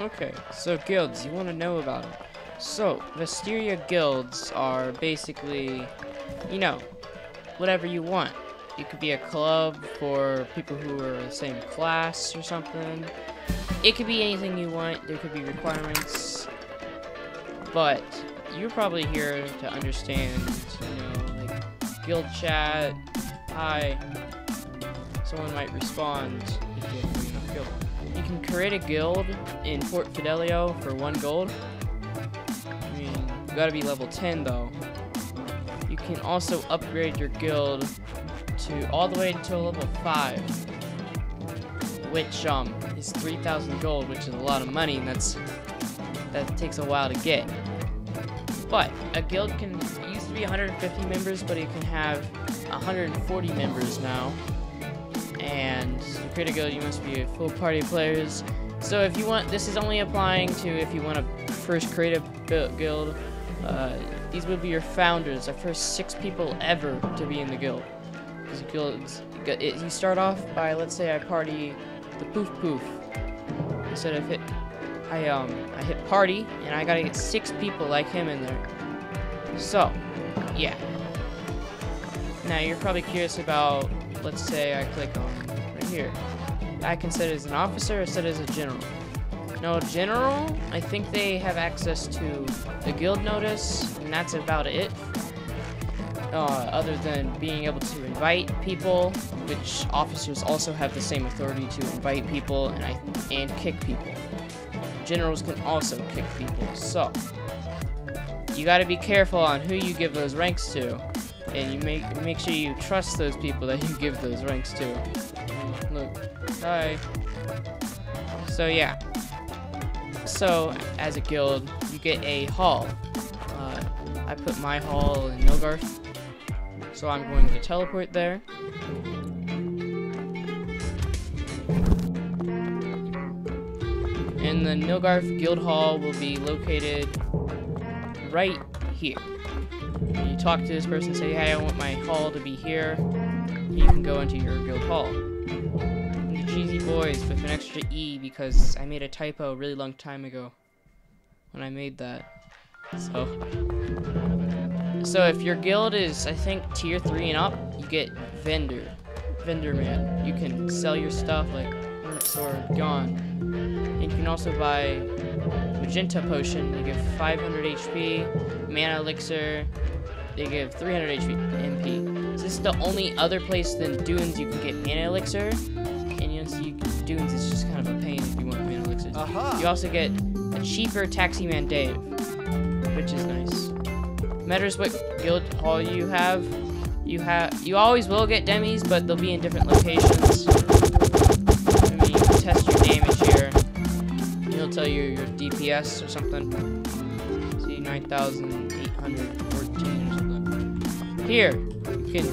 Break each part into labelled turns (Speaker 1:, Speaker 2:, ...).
Speaker 1: Okay, so guilds, you want to know about them. So, Vesteria guilds are basically, you know, whatever you want. It could be a club for people who are the same class or something. It could be anything you want. There could be requirements. But you're probably here to understand, you know, like guild chat. Hi. Someone might respond if you enough guild. Can create a guild in Port Fidelio for one gold. I mean, you gotta be level 10 though. You can also upgrade your guild to all the way until level 5. Which um is 3,000 gold, which is a lot of money, and that's that takes a while to get. But a guild can used to be 150 members, but it can have 140 members now. And create a guild, you must be a full party players. So if you want, this is only applying to if you want to first create a guild. Uh, these would be your founders, the first six people ever to be in the guild. Because guilds, you start off by, let's say I party the poof poof. Instead of hit, I um, I hit party, and I gotta get six people like him in there. So, yeah. Now you're probably curious about, let's say I click on right here. I can set it as an officer or set it as a general. No, general, I think they have access to the guild notice, and that's about it. Uh, other than being able to invite people, which officers also have the same authority to invite people and I and kick people. Generals can also kick people, so you got to be careful on who you give those ranks to, and you make make sure you trust those people that you give those ranks to. Look, hi. So yeah. So as a guild, you get a hall. Uh, I put my hall in Nilgarf. So I'm going to teleport there. And the Nilgarf Guild Hall will be located right here. You talk to this person, say, hey, I want my hall to be here. You can go into your guild hall. And the Cheesy Boys with an extra E because I made a typo a really long time ago when I made that. So, so if your guild is, I think, tier 3 and up, you get vendor. Vendor man. You can sell your stuff like Sword, gone. And you can also buy Magenta Potion. They give 500 HP. Mana Elixir. They give 300 HP MP. So this is the only other place than Dunes you can get Mana Elixir. And you know, so you, Dunes is just kind of a pain if you want Mana Elixir. Uh -huh. You also get a cheaper Taxi Man Dave, which is nice matters what guild hall you have. You have you always will get demis, but they'll be in different locations. It'll your DPS or something. See, 9,814 or something. Here, you can.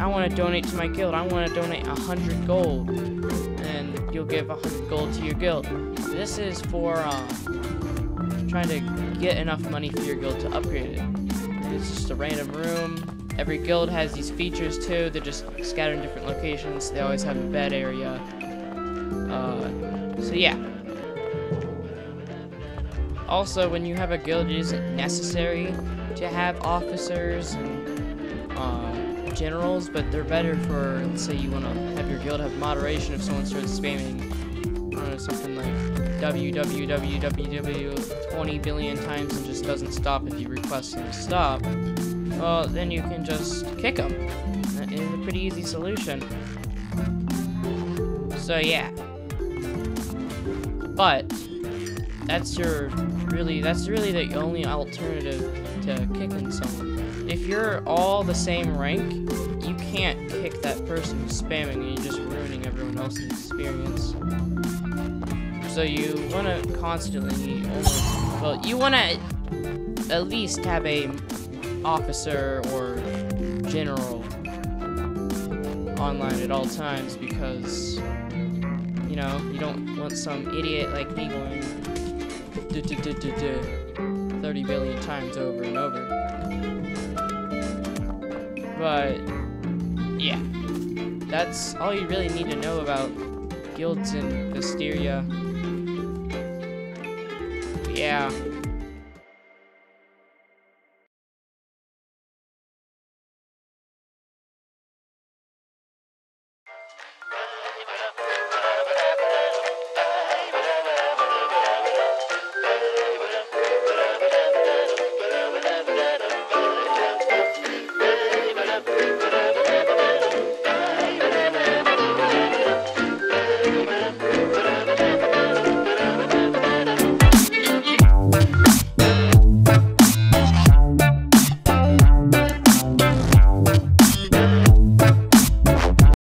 Speaker 1: I want to donate to my guild. I want to donate 100 gold, and you'll give 100 gold to your guild. This is for uh, trying to get enough money for your guild to upgrade it. It's just a random room. Every guild has these features too. They're just scattered in different locations. They always have a bed area. Uh, so yeah. Also, when you have a guild, it isn't necessary to have officers and uh, generals, but they're better for, let's say you want to have your guild have moderation if someone starts spamming, I don't know, something like www 20 billion times and just doesn't stop if you request them to stop, well, then you can just kick them. That is a pretty easy solution. So yeah. But, that's your, really, that's really the only alternative to kicking someone. If you're all the same rank, you can't kick that person who's spamming and you're just ruining everyone else's experience. So you want to constantly, well, you want to at least have a officer or general online at all times because, you know, you don't want some idiot like me going 30 billion times over and over. But, yeah. That's all you really need to know about guilds and Vesteria. Yeah.